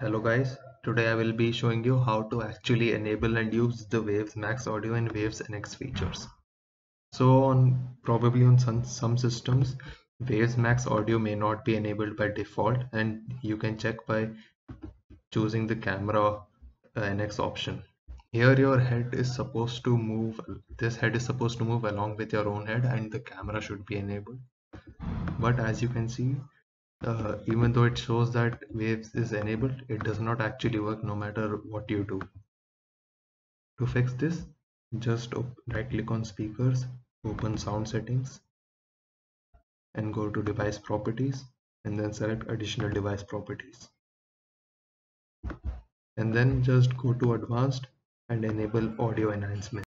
Hello guys, today I will be showing you how to actually enable and use the Waves Maxx Audio and Waves NX features. So on probably on some, some systems, Waves Maxx Audio may not be enabled by default and you can check by choosing the camera uh, NX option. Here your head is supposed to move, this head is supposed to move along with your own head and the camera should be enabled. But as you can see, uh, even though it shows that waves is enabled it does not actually work no matter what you do. To fix this just right click on speakers open sound settings and go to device properties and then select additional device properties. And then just go to advanced and enable audio enhancement